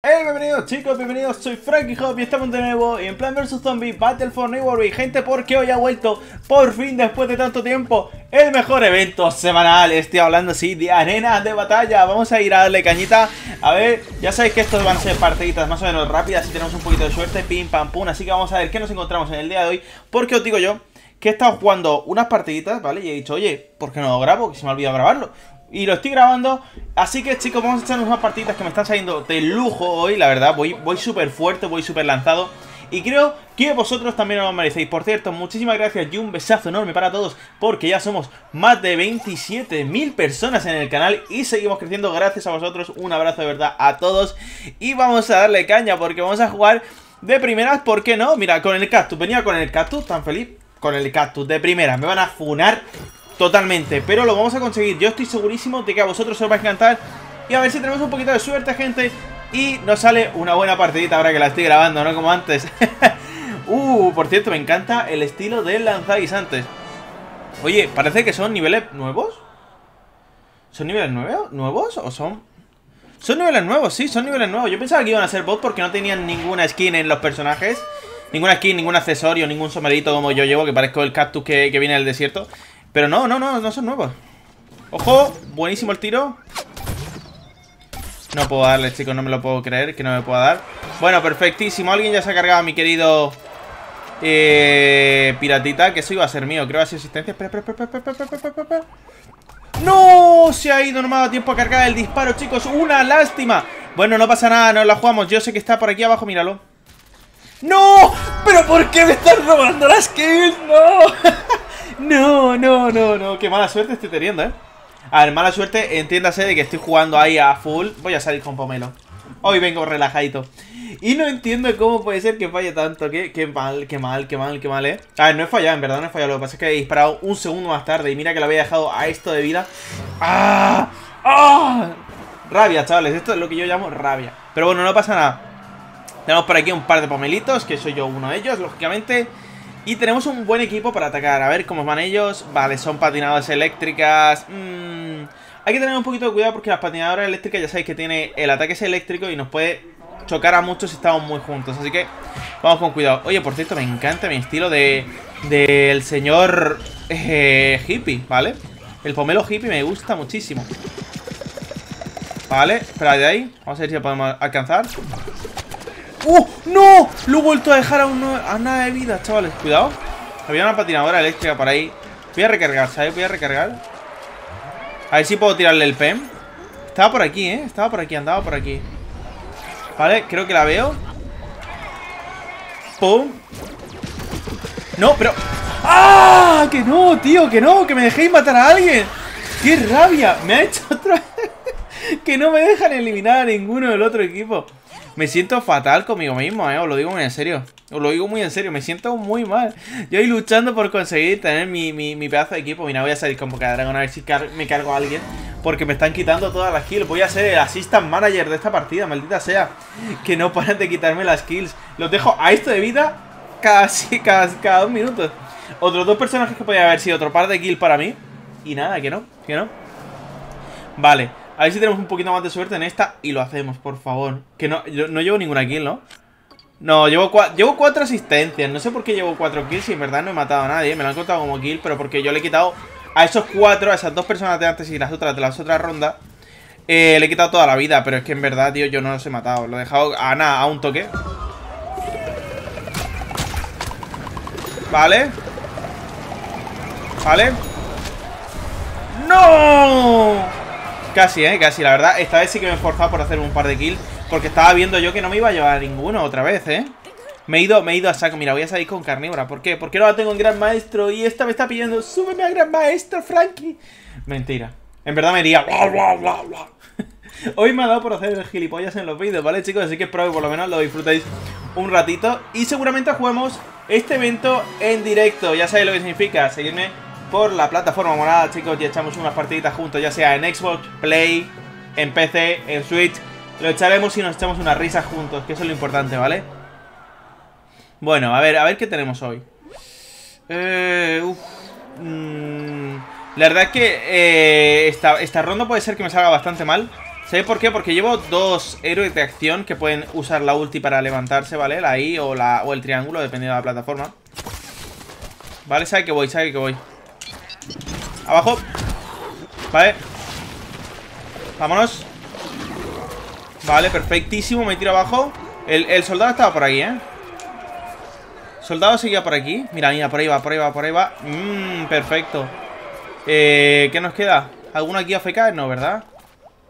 Hey, bienvenidos chicos, bienvenidos, soy Frankie Hop y estamos de nuevo en Plan vs Zombie Battle for New World Gente, porque hoy ha vuelto, por fin, después de tanto tiempo, el mejor evento semanal. Estoy hablando, sí, de arenas de batalla. Vamos a ir a darle cañita. A ver, ya sabéis que estos van a ser partiditas más o menos rápidas Si tenemos un poquito de suerte, pim, pam, pum. Así que vamos a ver qué nos encontramos en el día de hoy Porque os digo yo, que he estado jugando unas partiditas, ¿vale? Y he dicho, oye, ¿por qué no lo grabo? Que se me ha olvidado grabarlo y lo estoy grabando. Así que chicos, vamos a echar unas partiditas que me están saliendo de lujo hoy La verdad, voy, voy súper fuerte, voy súper lanzado. Y creo que vosotros también lo merecéis. Por cierto, muchísimas gracias y un besazo enorme para todos Porque ya somos más de 27.000 personas en el canal Y seguimos creciendo. Gracias a vosotros Un abrazo de verdad a todos. Y vamos a darle caña porque vamos a jugar de primeras ¿Por qué no? Mira, con el cactus, venía con el cactus tan feliz Con el cactus de primeras, me van a funar Totalmente, pero lo vamos a conseguir. Yo estoy segurísimo de que a vosotros os va a encantar. Y a ver si tenemos un poquito de suerte, gente. Y nos sale una buena partidita ahora que la estoy grabando, no como antes. Uh, por cierto, me encanta el estilo del lanzaguisantes. Oye, parece que son niveles nuevos. ¿Son niveles nuevos? ¿Nuevos? ¿O son...? Son niveles nuevos, sí, son niveles nuevos. Yo pensaba que iban a ser bots porque no tenían ninguna skin en los personajes. Ninguna skin, ningún accesorio, ningún somerito como yo llevo Que parezco el cactus que, que viene del desierto pero no, no, no, no son nuevos ¡Ojo! Buenísimo el tiro No puedo darle, chicos, no me lo puedo creer Que no me pueda dar Bueno, perfectísimo, alguien ya se ha cargado a mi querido eh, Piratita Que eso iba a ser mío, creo que asistencia Espera, espera, espera, espera, espera, ¡No! Se ha ido, no me ha dado tiempo a cargar el disparo, chicos ¡Una lástima! Bueno, no pasa nada, no la jugamos Yo sé que está por aquí abajo, míralo ¡No! ¿Pero por qué me están robando las kills? ¡No! No, no, no, no. Qué mala suerte estoy teniendo, ¿eh? A ver, mala suerte, entiéndase de que estoy jugando ahí a full. Voy a salir con pomelo. Hoy vengo relajadito. Y no entiendo cómo puede ser que falle tanto. Qué, qué mal, qué mal, qué mal, qué mal, ¿eh? A ver, no he fallado, en verdad no he fallado. Lo que pasa es que he disparado un segundo más tarde. Y mira que lo había dejado a esto de vida. ¡Ah! ¡Ah! Rabia, chavales. Esto es lo que yo llamo rabia. Pero bueno, no pasa nada. Tenemos por aquí un par de pomelitos, que soy yo uno de ellos, lógicamente. Y tenemos un buen equipo para atacar. A ver cómo van ellos. Vale, son patinadoras eléctricas. Mm, hay que tener un poquito de cuidado porque las patinadoras eléctricas ya sabéis que tiene el ataque es eléctrico y nos puede chocar a muchos si estamos muy juntos. Así que vamos con cuidado. Oye, por cierto, me encanta mi estilo de del señor eh, hippie, ¿vale? El pomelo hippie me gusta muchísimo. Vale, espera de ahí. Vamos a ver si lo podemos alcanzar. ¡Uh! ¡No! Lo he vuelto a dejar a, a nada de vida, chavales. Cuidado. Había una patinadora eléctrica por ahí. Voy a recargar, ¿sabes? Voy a recargar. A ver si puedo tirarle el PEM. Estaba por aquí, ¿eh? Estaba por aquí, andaba por aquí. Vale, creo que la veo. ¡Pum! No, pero... ¡Ah! ¡Que no, tío! ¡Que no! ¡Que me dejéis matar a alguien! ¡Qué rabia! Me ha hecho otra... que no me dejan eliminar a ninguno del otro equipo. Me siento fatal conmigo mismo, eh. Os lo digo muy en serio. Os lo digo muy en serio. Me siento muy mal. Yo voy luchando por conseguir tener mi, mi, pedazo de equipo. Mira, voy a salir como cada dragón a ver si me cargo a alguien. Porque me están quitando todas las kills. Voy a ser el assistant manager de esta partida, maldita sea. Que no paran de quitarme las kills. Los dejo a esto de vida casi cada, cada dos minutos. Otros dos personajes que podría haber sido otro par de kills para mí. Y nada, que no, que no. Vale. A ver si tenemos un poquito más de suerte en esta y lo hacemos, por favor. Que no, yo no llevo ninguna kill, ¿no? No, llevo, llevo cuatro asistencias. No sé por qué llevo cuatro kills y en verdad no he matado a nadie. Me lo han contado como kill, pero porque yo le he quitado a esos cuatro, a esas dos personas de antes y las otras de las otras rondas. Eh, le he quitado toda la vida, pero es que en verdad, tío, yo no los he matado. Lo he dejado a nada, a un toque. Vale. Vale. ¡No! Casi, eh, casi, la verdad Esta vez sí que me he esforzado por hacer un par de kills Porque estaba viendo yo que no me iba a llevar ninguno otra vez, eh. Me he, ido, me he ido a saco, mira, voy a salir con carnívora. ¿Por qué? Porque no la tengo en Gran Maestro Y esta me está pidiendo, súbeme a Gran Maestro, Frankie Mentira. En verdad me iría Hoy me ha dado por hacer gilipollas en los vídeos, ¿vale, chicos? Así que espero que por lo menos lo disfrutéis un ratito. Y seguramente juguemos este evento en directo. Ya sabéis lo que significa, seguirme por la plataforma morada, chicos, y echamos unas partiditas juntos, ya sea en Xbox, Play, en PC, en Switch. Lo echaremos y nos echamos unas risas juntos, que eso es lo importante, ¿vale? Bueno, a ver, a ver qué tenemos hoy. Eh, mm, la verdad es que eh, esta, esta ronda puede ser que me salga bastante mal. ¿Sabéis por qué? Porque llevo dos héroes de acción que pueden usar la ulti para levantarse, ¿vale? La I o, la, o el triángulo, dependiendo de la plataforma. Vale, sabe que voy, sabe que voy. Abajo. Vale. Vámonos. Vale, perfectísimo. Me tiro abajo. El, el soldado estaba por aquí, ¿eh? Soldado seguía por aquí. Mira, mira, por ahí va, por ahí va, por ahí va. Mmm, perfecto. Eh, ¿Qué nos queda? ¿Alguno aquí AFK? No, ¿verdad?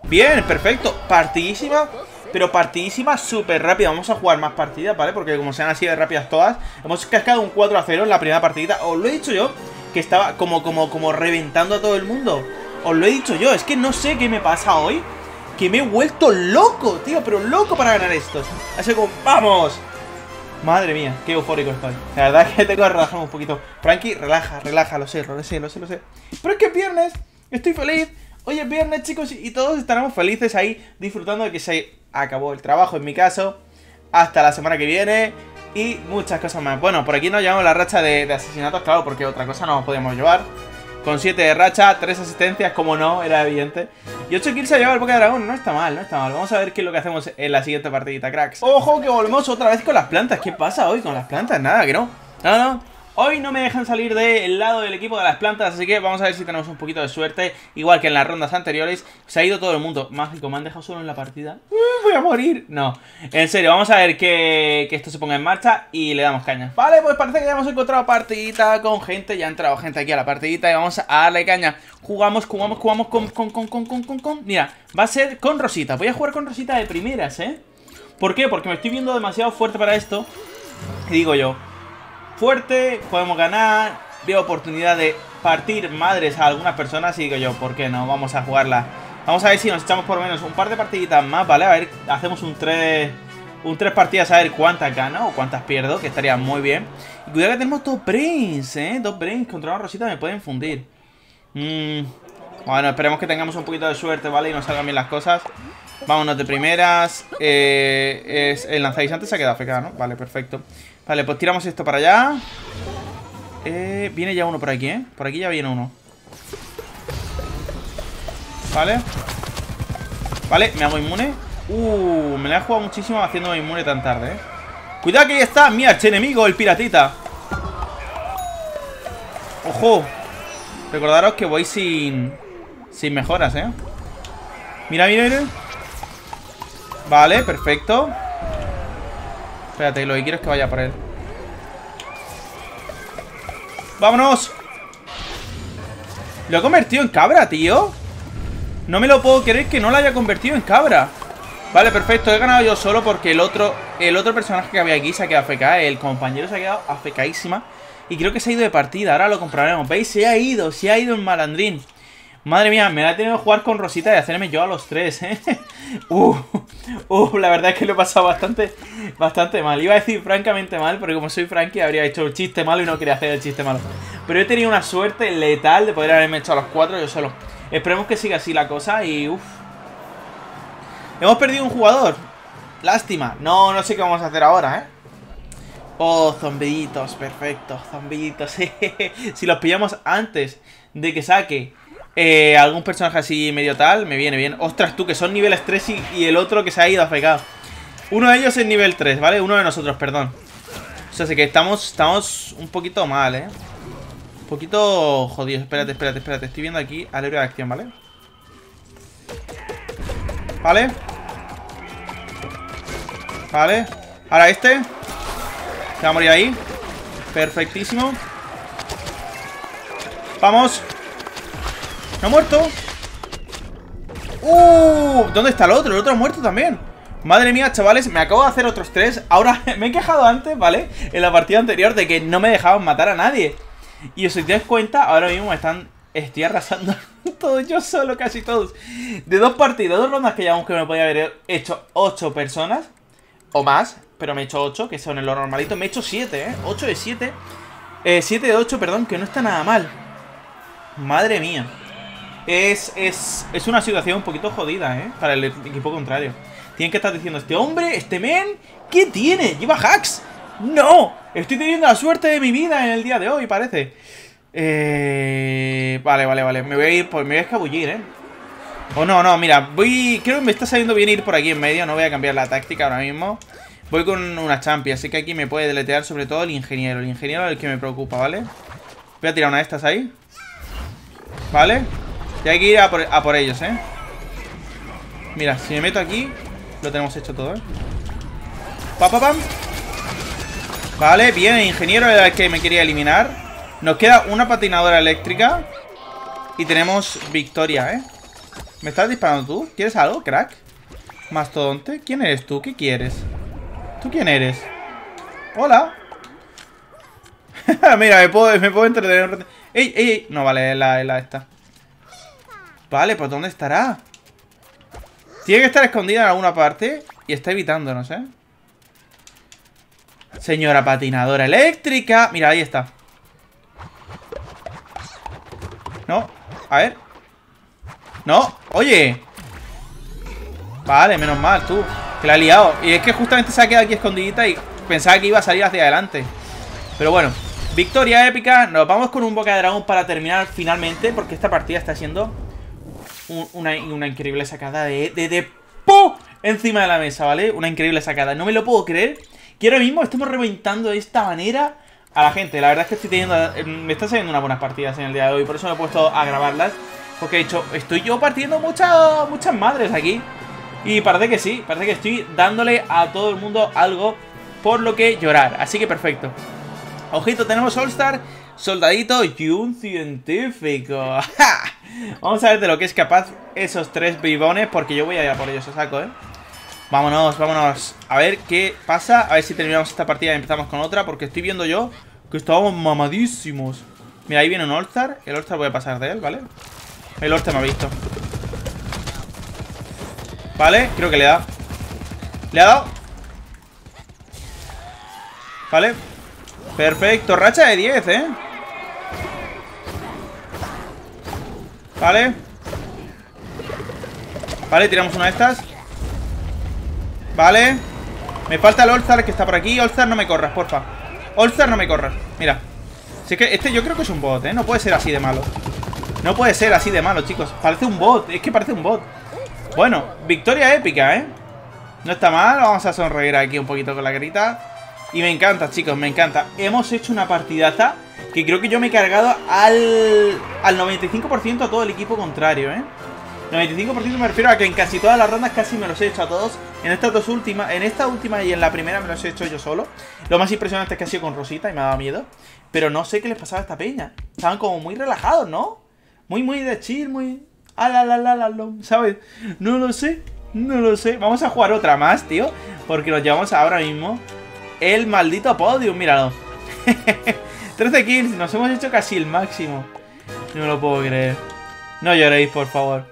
Bien, perfecto. Partidísima. Pero partidísima súper rápida. Vamos a jugar más partidas, ¿vale? Porque como sean así de rápidas todas, hemos cascado un 4 a 0 en la primera partidita. Os lo he dicho yo, que estaba como, como, como reventando a todo el mundo. Os lo he dicho yo. Es que no sé qué me pasa hoy. Que me he vuelto loco, tío. Pero loco para ganar estos. Así como, ¡vamos! Madre mía, qué eufórico estoy. La verdad es que tengo que relajarme un poquito. Frankie, relaja, relaja, lo sé, lo sé, lo sé, lo sé. Pero es que es viernes, estoy feliz. Hoy es viernes, chicos, y todos estaremos felices ahí disfrutando de que se acabó el trabajo, en mi caso. Hasta la semana que viene y muchas cosas más. Bueno, por aquí nos llevamos la racha de, asesinatos, claro, porque otra cosa no podíamos llevar. Con 7 de racha, 3 asistencias, como no, era evidente. Y 8 kills ha llevado el de Dragón, no está mal, no está mal. Vamos a ver qué es lo que hacemos en la siguiente partidita, cracks. ¡Ojo, que volvemos otra vez con las plantas! ¿Qué pasa hoy con las plantas? Nada, que no. No, no. Hoy no me dejan salir del lado del equipo de las plantas, así que vamos a ver si tenemos un poquito de suerte. Igual que en las rondas anteriores, se ha ido todo el mundo. Mágico, me han dejado solo en la partida. Uh, voy a morir. No, en serio, vamos a ver que, esto se ponga en marcha y le damos caña. Vale, pues parece que ya hemos encontrado partidita con gente. Ya ha entrado gente aquí a la partidita y vamos a darle caña. Jugamos, jugamos, jugamos con, con, con, con, con, con, con. Mira, va a ser con Rosita. Voy a jugar con Rosita de primeras, ¿eh? ¿Por qué? Porque me estoy viendo demasiado fuerte para esto. Y digo yo, fuerte, podemos ganar, veo oportunidad de partir madres a algunas personas y digo yo, ¿por qué no? Vamos a jugarla. Vamos a ver si nos echamos por lo menos un par de partiditas más, ¿vale? A ver, hacemos un 3... Un 3 partidas a ver cuántas gano o cuántas pierdo, que estaría muy bien. Y cuidado que tenemos dos brains, ¿eh? Dos brains contra una rosita me pueden fundir. Mmm... Bueno, esperemos que tengamos un poquito de suerte, ¿vale? Y nos salgan bien las cosas. Vámonos de primeras. Eh, el lanzadís antes se ha quedado FK, ¿no? Vale, perfecto. Vale, pues tiramos esto para allá. Eh, viene ya uno por aquí, ¿eh? Por aquí ya viene uno. Vale. Vale, me hago inmune. Uh, me la he jugado muchísimo haciéndome inmune tan tarde, ¿eh? Cuidado que ahí está mi archenemigo, el piratita. ¡Ojo! Recordaros que voy sin... Sin mejoras, ¿eh? Mira, mira, mira. Vale, perfecto. Espérate, lo que quiero es que vaya por él. ¡Vámonos! Lo he convertido en cabra, tío. No me lo puedo creer que no lo haya convertido en cabra. Vale, perfecto. He ganado yo solo porque el otro el otro personaje que había aquí se ha quedado AFK. El compañero se ha quedado AFKísima. Y creo que se ha ido de partida. Ahora lo comprobaremos. ¿Veis? Se ha ido. Se ha ido en malandrín. Madre mía, me la he tenido que jugar con Rosita y hacerme yo a los tres, ¿eh? uh, uh, la verdad es que lo he pasado bastante, bastante mal. Iba a decir francamente mal, porque como soy Frankie habría hecho el chiste malo y no quería hacer el chiste malo. Pero he tenido una suerte letal de poder haberme hecho a los cuatro yo solo. Esperemos que siga así la cosa y uff. Hemos perdido un jugador. Lástima. No, no sé qué vamos a hacer ahora, ¿eh? Oh, zombitos, perfecto, zombitos. si los pillamos antes de que saque eh, algún personaje así medio tal, me viene bien. Ostras, tú, que son niveles 3 y, el otro que se ha ido afecado. Uno de ellos es nivel 3, ¿vale? Uno de nosotros, perdón. O sea, sé que estamos, estamos un poquito mal, ¿eh? Un poquito jodido. Espérate, espérate, espérate. Estoy viendo aquí al héroe de acción, ¿vale? Vale. Vale. Ahora este. Se va a morir ahí. Perfectísimo. Vamos. ¿No ha muerto? ¡Uh! ¿Dónde está el otro? El otro ha muerto también Madre mía, chavales, me acabo de hacer otros tres Ahora, me he quejado antes, ¿vale? En la partida anterior de que no me dejaban matar a nadie Y os dais cuenta, ahora mismo me están... Estoy arrasando todo yo solo, casi todos De dos partidas, dos rondas que llevamos que me podía haber hecho ocho personas O más, pero me he hecho ocho, que son en lo normalito Me he hecho siete, ¿eh? Ocho de siete eh, siete de ocho, perdón, que no está nada mal Madre mía es, es, es una situación un poquito jodida, ¿eh? Para el equipo contrario. Tienen que estar diciendo, este hombre, este men, ¿qué tiene? ¿Lleva hacks? ¡No! Estoy teniendo la suerte de mi vida en el día de hoy, parece. Eh... Vale, vale, vale. Me voy a ir, pues me voy a escabullir, ¿eh? O no, no, mira, voy... Creo que me está saliendo bien ir por aquí en medio. No voy a cambiar la táctica ahora mismo. Voy con una champi, así que aquí me puede deletear sobre todo el ingeniero. El ingeniero es el que me preocupa, ¿vale? Voy a tirar una de estas ahí. ¿Vale? Y hay que ir a por, ellos, ¿eh? Mira, si me meto aquí Lo tenemos hecho todo, ¿eh? ¡Pam, pam, pam! Vale, bien, ingeniero era el que me quería eliminar Nos queda una patinadora eléctrica Y tenemos victoria, ¿eh? ¿Me estás disparando tú? ¿Quieres algo, crack? Mastodonte, ¿quién eres tú? ¿Qué quieres? ¿Tú quién eres? Hola Mira, me puedo, me puedo entretener ¡Ey, ey, ey! No, vale, es la, la esta Vale, pues ¿dónde estará? Tiene que estar escondida en alguna parte Y está evitándonos, ¿eh? Señora patinadora eléctrica. Mira, ahí está. No, a ver. No, oye. Vale, menos mal, tú Que la ha liado. Y es que justamente se ha quedado aquí escondidita Y pensaba que iba a salir hacia adelante. Pero bueno Victoria épica, nos vamos con un boca de dragón para terminar finalmente Porque esta partida está siendo una, increíble sacada de, de, de encima de la mesa, ¿vale? Una increíble sacada, no me lo puedo creer. Que ahora mismo estemos reventando de esta manera a la gente. La verdad es que estoy teniendo, eh, me están saliendo unas buenas partidas en el día de hoy Por eso me he puesto a grabarlas. Porque he dicho, estoy yo partiendo muchas, muchas madres aquí. Y parece que sí, parece que estoy dándole a todo el mundo algo por lo que llorar. Así que perfecto. Ojito, tenemos All-Star, soldadito y un científico. Vamos a ver de lo que es capaz esos tres bribones, porque yo voy a ir a por ellos a saco, ¿eh? Vámonos, vámonos. A ver qué pasa. A ver si terminamos esta partida y empezamos con otra, porque estoy viendo yo que estábamos mamadísimos. Mira, ahí viene un All-Star. El All-Star voy a pasar de él, ¿vale? El All-Star me ha visto. Vale, creo que le da. ¿Le ha dado? Vale Perfecto, racha de 10, ¿eh? Vale. Vale, tiramos una de estas. Vale. Me falta el All-Star que está por aquí. All-Star no me corras, porfa. All-Star no me corras, mira. Si es que este yo creo que es un bot, ¿eh? No puede ser así de malo. No puede ser así de malo, chicos. Parece un bot, es que parece un bot. Bueno, victoria épica, ¿eh? No está mal, vamos a sonreír aquí un poquito con la carita y me encanta, chicos, me encanta. Hemos hecho una partidaza que creo que yo me he cargado al, al 95% a todo el equipo contrario, ¿eh? 95% me refiero a que en casi todas las rondas casi me los he hecho a todos. En estas dos últimas, en esta última y en la primera me los he hecho yo solo. Lo más impresionante es que ha sido con Rosita y me ha miedo. Pero no sé qué les pasaba a esta peña. Estaban como muy relajados, ¿no? Muy, muy de chill, muy... ¿Sabes? No lo sé, no lo sé. Vamos a jugar otra más, tío. Porque nos llevamos ahora mismo el maldito podium, míralo. 13 kills, nos hemos hecho casi el máximo. No lo puedo creer. No lloréis, por favor.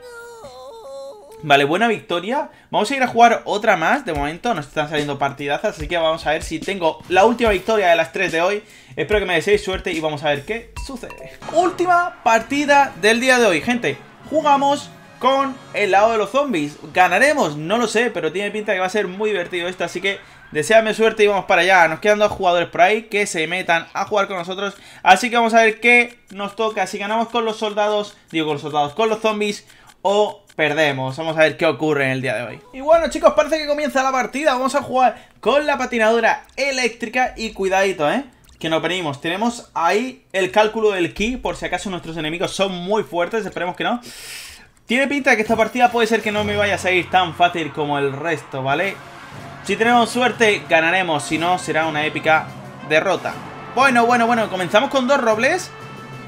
Vale, buena victoria. Vamos a ir a jugar otra más. De momento nos están saliendo partidazas. Así que vamos a ver si tengo la última victoria de las 3 de hoy. Espero que me deseéis suerte y vamos a ver qué sucede. Última partida del día de hoy, gente. Jugamos con el lado de los zombies. ¿Ganaremos? No lo sé, pero tiene pinta que va a ser muy divertido esto. Así que Deseame suerte y vamos para allá. Nos quedan dos jugadores por ahí que se metan a jugar con nosotros. Así que vamos a ver qué nos toca. Si ganamos con los soldados, digo con los soldados, con los zombies o perdemos. Vamos a ver qué ocurre en el día de hoy. Y bueno chicos, parece que comienza la partida. Vamos a jugar con la patinadora eléctrica y cuidadito, ¿eh? Que nos venimos. Tenemos ahí el cálculo del ki por si acaso nuestros enemigos son muy fuertes. Esperemos que no. Tiene pinta que esta partida puede ser que no me vaya a salir tan fácil como el resto, ¿vale? Si tenemos suerte, ganaremos. Si no, será una épica derrota. Bueno, bueno, bueno. Comenzamos con dos robles.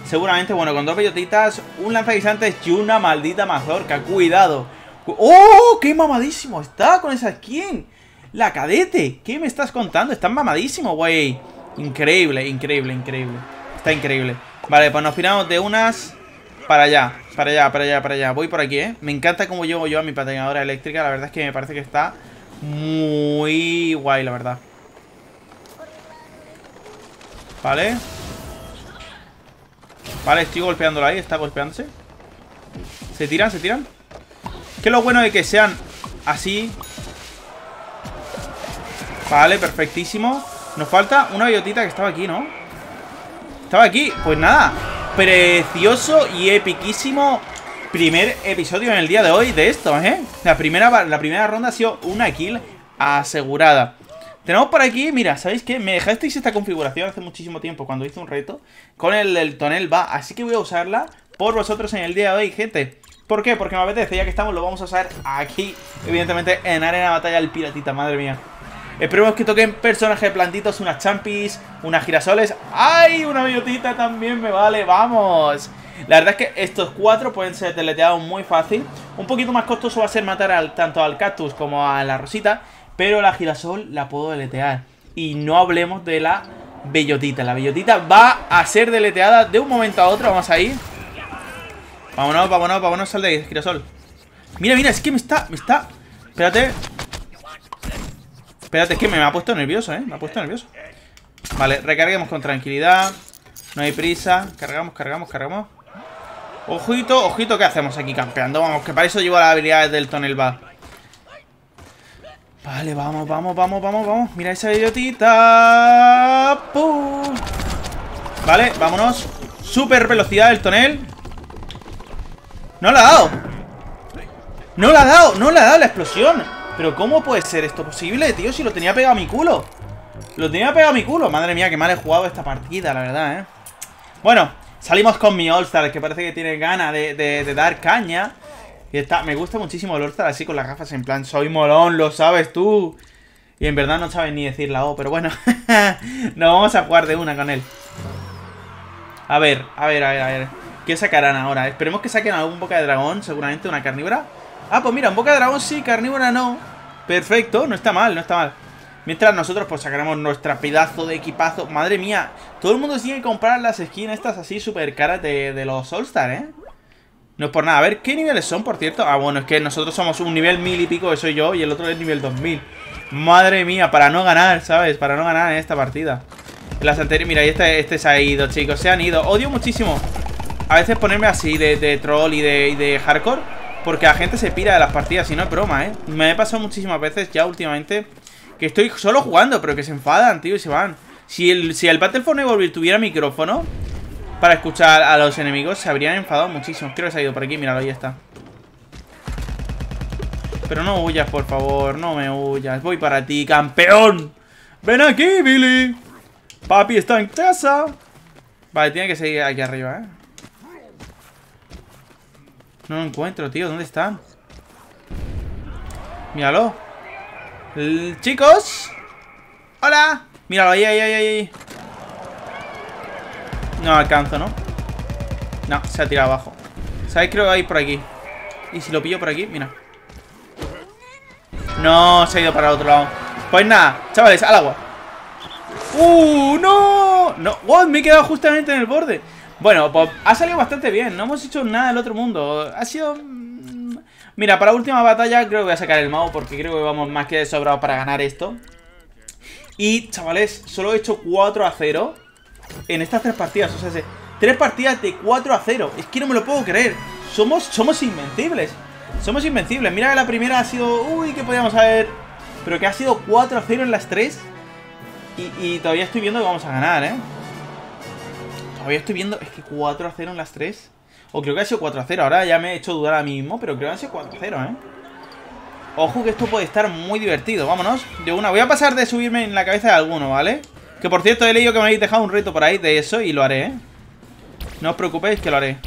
Seguramente, bueno, con dos bellotitas, un lanzaguisantes y una maldita mazorca. Cuidado. ¡Oh! ¡Qué mamadísimo está con esa skin! La cadete. ¿Qué me estás contando? Está mamadísimo, güey. Increíble, increíble, increíble. Está increíble. Vale, pues nos piramos de unas para allá, para allá, para allá, para allá. Voy por aquí, ¿eh? Me encanta cómo llevo yo a mi patinadora eléctrica. La verdad es que me parece que está muy guay, la verdad. Vale. Vale, estoy golpeándolo ahí. Está golpeándose. Se tiran, se tiran. Que lo bueno de que sean así. Vale, perfectísimo. Nos falta una biotita que estaba aquí, ¿no? Estaba aquí. Pues nada. Precioso y epiquísimo primer episodio en el día de hoy de esto, ¿eh? La primera, la primera ronda ha sido una kill asegurada. Tenemos por aquí, mira, ¿sabéis qué? Me dejasteis esta configuración hace muchísimo tiempo cuando hice un reto con el, tonel va, así que voy a usarla por vosotros en el día de hoy, gente. ¿Por qué? Porque me apetece, ya que estamos, lo vamos a usar aquí, evidentemente, en Arena Batalla el Piratita, madre mía. Esperemos que toquen personajes plantitos, unas champis, unas girasoles. ¡Ay! Una bellotita también me vale, ¡vamos! La verdad es que estos cuatro pueden ser deleteados muy fácil. Un poquito más costoso va a ser matar tanto al cactus como a la rosita. Pero la girasol la puedo deletear. Y no hablemos de la bellotita. La bellotita va a ser deleteada de un momento a otro. Vamos a ir. Vámonos, vámonos, vámonos, sal de ahí, girasol. Mira, mira, es que me está, me está... Espérate. Espérate, es que me, ha puesto nervioso, ¿eh? Me ha puesto nervioso. Vale, recarguemos con tranquilidad. No hay prisa. Cargamos, cargamos, cargamos. Ojito, ojito, ¿qué hacemos aquí campeando? Vamos, que para eso llevo las habilidades del tonel va. Vale, vamos, vamos, vamos, vamos, vamos. Mira esa idiotita. Vale, vámonos. Super velocidad del tonel. No la ha dado. No la ha dado, no le ha dado la explosión. Pero ¿cómo puede ser esto posible, tío? Si lo tenía pegado a mi culo. Lo tenía pegado a mi culo. Madre mía, qué mal he jugado esta partida, la verdad, ¿eh? Bueno, salimos con mi All-Star, que parece que tiene ganas de dar caña. Y está, me gusta muchísimo el all así con las gafas en plan, soy molón, lo sabes tú. Y en verdad no sabes ni decir la O, pero bueno, nos vamos a jugar de una con él. A ver, a ver, a ver, a ver. ¿Qué sacarán ahora? Esperemos que saquen algún boca de dragón, seguramente una carnívora. Ah, pues mira, un boca de dragón sí, carnívora no. Perfecto, no está mal, no está mal. Mientras nosotros pues sacaremos nuestra pedazo de equipazo. Madre mía, todo el mundo que comprar las skins estas así súper caras de, de los All-Star, ¿eh? No es por nada. A ver, ¿qué niveles son, por cierto? Ah, bueno, es que nosotros somos un nivel mil y pico, que soy yo, y el otro es nivel 2000. Madre mía, para no ganar, ¿sabes? Para no ganar en esta partida. Las anteriores... Mira, este, este se ha ido, chicos. Se han ido. Odio muchísimo a veces ponerme así de, troll y de, de hardcore. Porque la gente se pira de las partidas y no es broma, ¿eh? Me he pasado muchísimas veces ya últimamente que estoy solo jugando, pero que se enfadan, tío, y se van. Si el, si el Battlefront Evolved tuviera micrófono, para escuchar a los enemigos, se habrían enfadado muchísimo. Creo que se ha ido por aquí, míralo, ahí está. Pero no huyas, por favor, no me huyas. Voy para ti, campeón. Ven aquí, Billy. Papi está en casa. Vale, tiene que seguir aquí arriba, ¿eh? No lo encuentro, tío. ¿Dónde están? Míralo. Chicos. Hola. Míralo, ahí, ahí, ahí, ahí. No alcanzo, ¿no? No, se ha tirado abajo ¿Sabéis? Creo que hay por aquí Y si lo pillo por aquí, mira No, se ha ido para el otro lado Pues nada, chavales, al agua ¡Uh, no! No, wow, me he quedado justamente en el borde Bueno, pues ha salido bastante bien No hemos hecho nada del otro mundo Ha sido... Mira, para última batalla creo que voy a sacar el mago Porque creo que vamos más que de sobrado para ganar esto Y, chavales, solo he hecho 4 a 0 en estas tres partidas. O sea, tres partidas de 4 a 0. Es que no me lo puedo creer. Somos, somos invencibles. Somos invencibles. Mira que la primera ha sido... Uy, que podíamos haber... Pero que ha sido 4 a 0 en las tres. Y, todavía estoy viendo que vamos a ganar, ¿eh? Todavía estoy viendo... Es que 4 a 0 en las tres. O creo que ha sido 4 a 0. Ahora ya me he hecho dudar a mí mismo. Pero creo que ha sido 4 a 0, ¿eh? Ojo que esto puede estar muy divertido. Vámonos. De una. Voy a pasar de subirme en la cabeza de alguno, ¿vale? Que por cierto, he leído que me habéis dejado un reto por ahí de eso y lo haré, ¿eh? No os preocupéis que lo haré.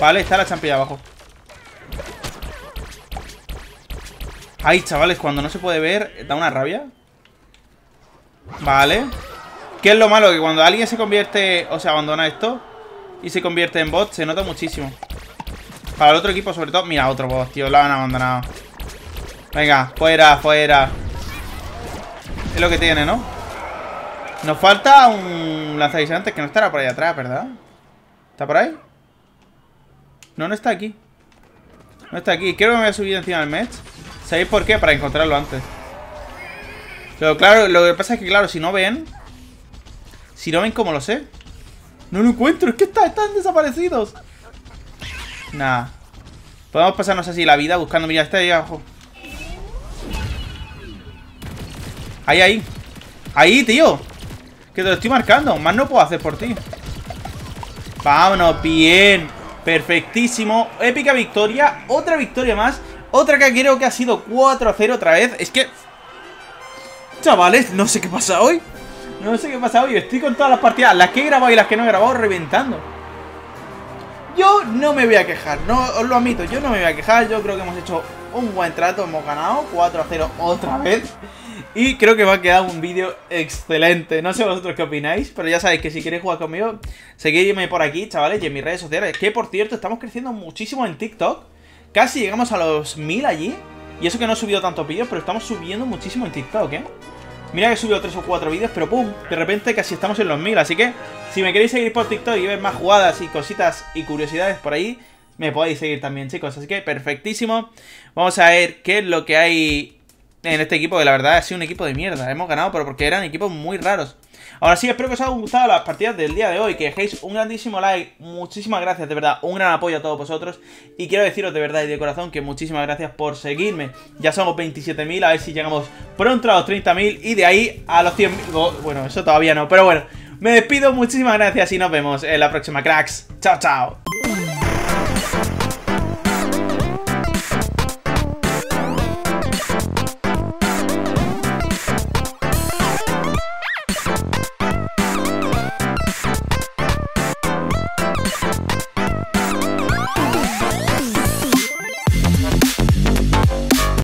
Vale, está la champilla abajo. Ay, chavales, cuando no se puede ver, da una rabia. Vale. ¿Qué es lo malo? Que cuando alguien se convierte, o sea, abandona esto y se convierte en bot, se nota muchísimo. Para el otro equipo, sobre todo. Mira, otro bot, tío, lo han abandonado. Venga, fuera, fuera. Es lo que tiene, ¿no? Nos falta un lanzaguisantes que no estará por ahí atrás, ¿verdad? ¿Está por ahí? No, no está aquí No está aquí Creo que me voy a subir encima del match ¿Sabéis por qué? Para encontrarlo antes Pero claro, lo que pasa es que, claro, si no ven Si no ven, ¿cómo lo sé? No lo encuentro, es que están desaparecidos Nah Podemos pasarnos así la vida buscando Mira, está ahí abajo Ahí, ahí Ahí, tío Que te lo estoy marcando Más no puedo hacer por ti Vámonos, bien Perfectísimo. Épica victoria. Otra victoria más. Otra que creo que ha sido 4-0 otra vez. Es que... Chavales, no sé qué pasa hoy. No sé qué pasa hoy. Estoy con todas las partidas. Las que he grabado y las que no he grabado reventando. Yo no me voy a quejar. No, os lo admito. Yo no me voy a quejar. Yo creo que hemos hecho un buen trato. Hemos ganado 4-0 otra vez. Y creo que va a quedar un vídeo excelente. No sé vosotros qué opináis, pero ya sabéis que si queréis jugar conmigo, seguidme por aquí, chavales, y en mis redes sociales. Que por cierto, estamos creciendo muchísimo en TikTok. Casi llegamos a los 1000 allí. Y eso que no he subido tantos vídeos, pero estamos subiendo muchísimo en TikTok, ¿eh? Mira que he subido 3 o 4 vídeos, pero pum, de repente casi estamos en los 1000. Así que, si me queréis seguir por TikTok y ver más jugadas y cositas y curiosidades por ahí, me podéis seguir también, chicos. Así que, perfectísimo. Vamos a ver qué es lo que hay en este equipo, que la verdad ha sido un equipo de mierda. Hemos ganado, pero porque eran equipos muy raros. Ahora sí, espero que os haya gustado las partidas del día de hoy, que dejéis un grandísimo like, muchísimas gracias, de verdad, un gran apoyo a todos vosotros. Y quiero deciros de verdad y de corazón que muchísimas gracias por seguirme. Ya somos 27.000, a ver si llegamos pronto a los 30.000 y de ahí a los 100.000. Bueno, eso todavía no, pero bueno. Me despido, muchísimas gracias y nos vemos en la próxima, cracks. Chao, chao.